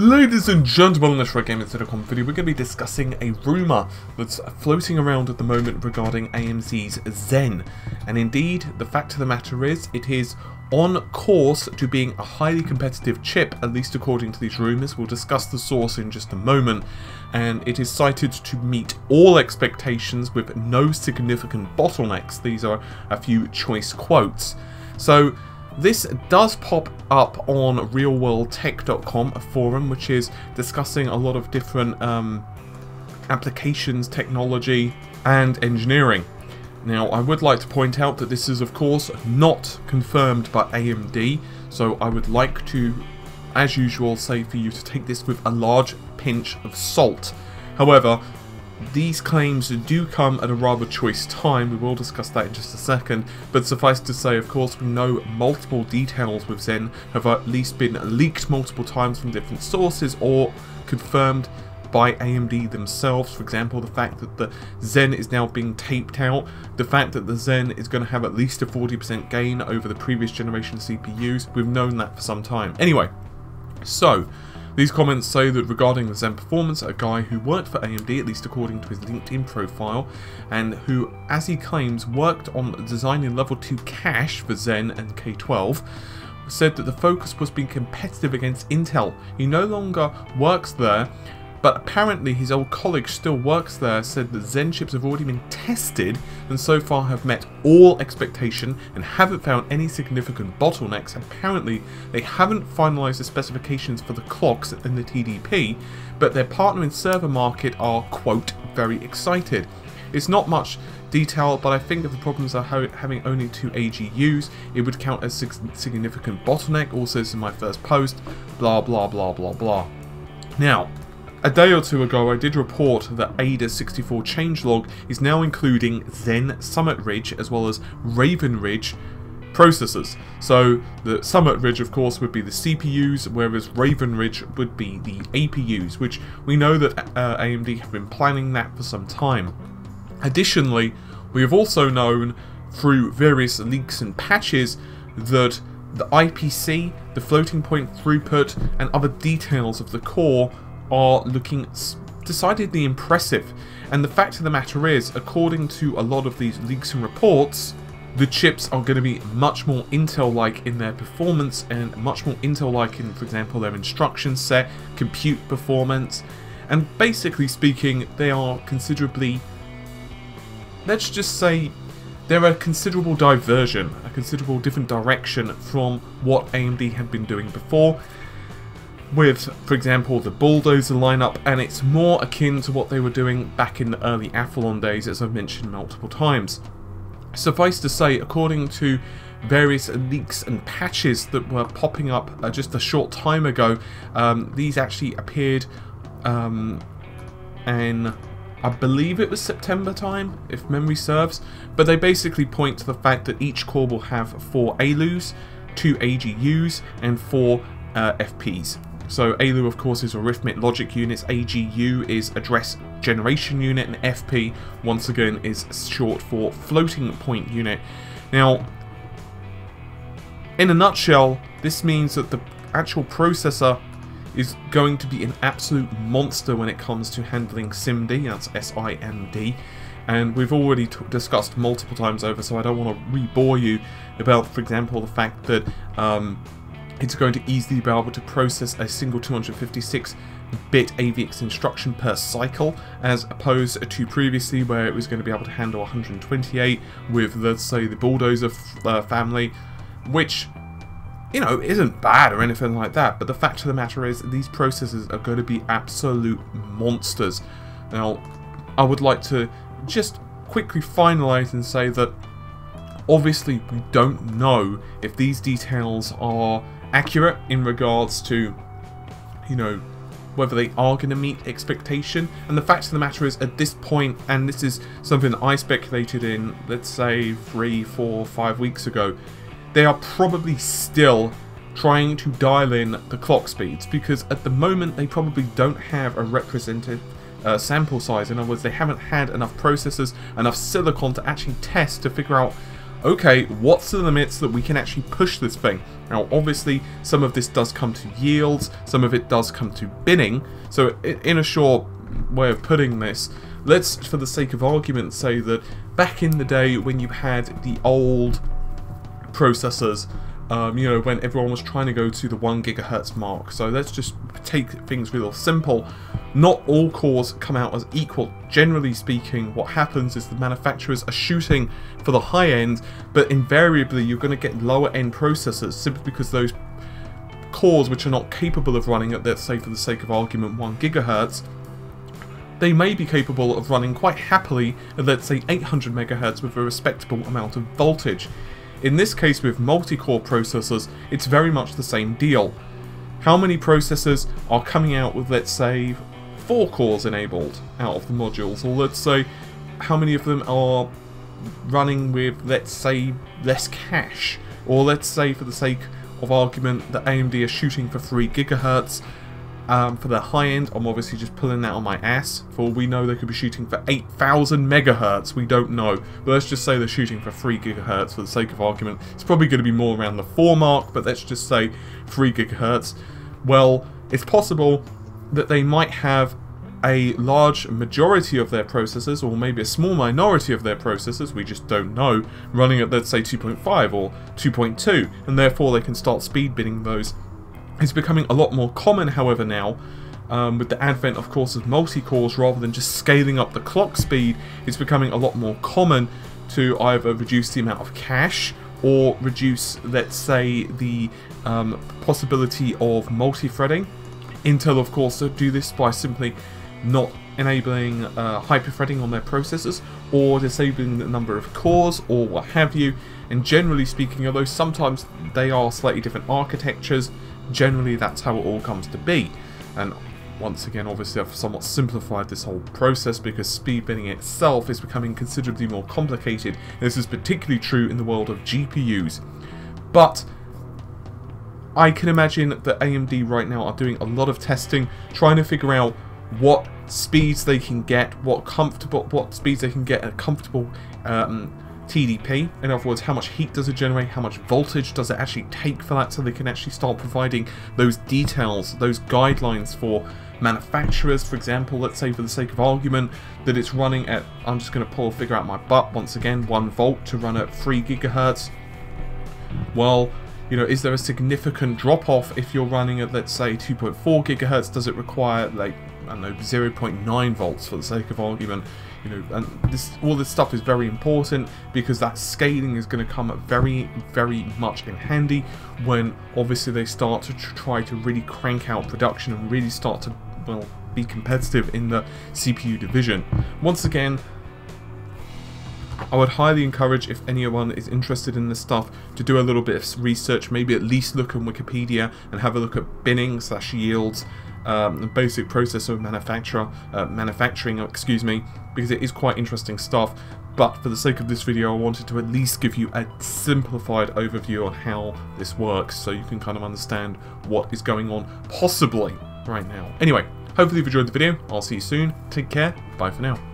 Ladies and gentlemen, on this RedGamingTech.com video, we're going to be discussing a rumour that's floating around at the moment regarding AMD's Zen. And indeed, the fact of the matter is, it is on course to being a highly competitive chip, at least according to these rumours. We'll discuss the source in just a moment. And it is cited to meet all expectations with no significant bottlenecks. These are a few choice quotes. So, this does pop up on realworldtech.com, a forum which is discussing a lot of different um, applications, technology, and engineering. Now, I would like to point out that this is, of course, not confirmed by AMD, so I would like to, as usual, say for you to take this with a large pinch of salt. However, these claims do come at a rather choice time, we will discuss that in just a second, but suffice to say, of course, we know multiple details with Zen have at least been leaked multiple times from different sources or confirmed by AMD themselves. For example, the fact that the Zen is now being taped out, the fact that the Zen is going to have at least a 40% gain over the previous generation CPUs, we've known that for some time. Anyway, so these comments say that regarding the Zen performance, a guy who worked for AMD, at least according to his LinkedIn profile, and who, as he claims, worked on designing level 2 cache for Zen and K12, said that the focus was being competitive against Intel. He no longer works there, but apparently his old colleague still works there said that Zen chips have already been tested and so far have met all expectation and haven't found any significant bottlenecks. Apparently they haven't finalised the specifications for the clocks in the TDP, but their partner in server market are, quote, very excited. It's not much detail, but I think if the problems are having only two AGUs, it would count as significant bottleneck, also this is my first post, blah blah blah blah blah. Now, a day or two ago I did report that AIDA 64 changelog is now including Zen Summit Ridge as well as Raven Ridge processors. So the Summit Ridge of course would be the CPUs whereas Raven Ridge would be the APUs which we know that uh, AMD have been planning that for some time. Additionally we have also known through various leaks and patches that the IPC, the floating point throughput and other details of the core are looking decidedly impressive. And the fact of the matter is, according to a lot of these leaks and reports, the chips are going to be much more Intel-like in their performance and much more Intel-like in, for example, their instruction set, compute performance, and basically speaking, they are considerably, let's just say, they're a considerable diversion, a considerable different direction from what AMD had been doing before, with, for example, the Bulldozer lineup, and it's more akin to what they were doing back in the early Athlon days, as I've mentioned multiple times. Suffice to say, according to various leaks and patches that were popping up uh, just a short time ago, um, these actually appeared um, in, I believe it was September time, if memory serves, but they basically point to the fact that each core will have four ALUs, two AGUs, and four uh, FPs. So ALU of course is arithmetic logic units, AGU is address generation unit, and FP once again is short for floating point unit. Now, in a nutshell, this means that the actual processor is going to be an absolute monster when it comes to handling SIMD, that's S-I-M-D, and we've already discussed multiple times over, so I don't want to re-bore you about, for example, the fact that um, it's going to easily be able to process a single 256 bit AVX instruction per cycle as opposed to previously where it was going to be able to handle 128 with let's say the bulldozer uh, family which you know isn't bad or anything like that but the fact of the matter is these processors are going to be absolute monsters. Now I would like to just quickly finalize and say that obviously we don't know if these details are accurate in regards to, you know, whether they are going to meet expectation. And the fact of the matter is, at this point, and this is something that I speculated in, let's say three, four, five weeks ago, they are probably still trying to dial in the clock speeds because at the moment they probably don't have a representative uh, sample size. In other words, they haven't had enough processors, enough silicon to actually test to figure out okay, what's the limits that we can actually push this thing? Now, obviously, some of this does come to yields, some of it does come to binning, so in a short way of putting this, let's, for the sake of argument, say that back in the day when you had the old processors um, you know, when everyone was trying to go to the 1 gigahertz mark. So let's just take things real simple. Not all cores come out as equal. Generally speaking, what happens is the manufacturers are shooting for the high end, but invariably you're going to get lower end processors simply because those cores which are not capable of running at, let's say for the sake of argument, 1 gigahertz, they may be capable of running quite happily at let's say 800 megahertz with a respectable amount of voltage. In this case with multi-core processors, it's very much the same deal. How many processors are coming out with, let's say, 4 cores enabled out of the modules, or let's say, how many of them are running with, let's say, less cache, or let's say, for the sake of argument, that AMD are shooting for 3 gigahertz, um, for the high end, I'm obviously just pulling that on my ass. For we know, they could be shooting for 8,000 megahertz. We don't know. But let's just say they're shooting for 3 gigahertz for the sake of argument. It's probably going to be more around the 4 mark, but let's just say 3 gigahertz. Well, it's possible that they might have a large majority of their processors, or maybe a small minority of their processors, we just don't know, running at let's say 2.5 or 2.2, and therefore they can start speed binning those it's becoming a lot more common, however, now, um, with the advent, of course, of multi-cores, rather than just scaling up the clock speed, it's becoming a lot more common to either reduce the amount of cache or reduce, let's say, the um, possibility of multi-threading. Intel, of course, do this by simply not enabling uh, hyper-threading on their processors or disabling the number of cores or what have you. And generally speaking, although sometimes they are slightly different architectures, generally that's how it all comes to be. And once again, obviously I've somewhat simplified this whole process because speed binning itself is becoming considerably more complicated. This is particularly true in the world of GPUs. But I can imagine that AMD right now are doing a lot of testing, trying to figure out what speeds they can get, what comfortable, what speeds they can get at comfortable um, TDP. In other words, how much heat does it generate, how much voltage does it actually take for that so they can actually start providing those details, those guidelines for manufacturers, for example, let's say for the sake of argument, that it's running at, I'm just going to pull a figure out my butt once again, 1 volt to run at 3 gigahertz. Well, you know, is there a significant drop off if you're running at, let's say, 2.4 gigahertz? Does it require, like, I don't know, 0.9 volts for the sake of argument? You know, and this all this stuff is very important because that scaling is going to come very, very much in handy when obviously they start to try to really crank out production and really start to, well, be competitive in the CPU division. Once again, I would highly encourage if anyone is interested in this stuff to do a little bit of research, maybe at least look on Wikipedia and have a look at binning slash yields, um, basic process of manufacturer, uh, manufacturing, excuse me, because it is quite interesting stuff. But for the sake of this video, I wanted to at least give you a simplified overview on how this works so you can kind of understand what is going on possibly right now. Anyway, hopefully you've enjoyed the video. I'll see you soon. Take care. Bye for now.